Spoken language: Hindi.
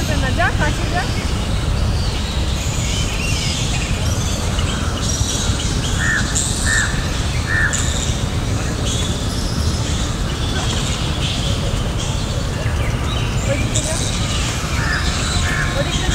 olbe Nadia, kaçacak. What do you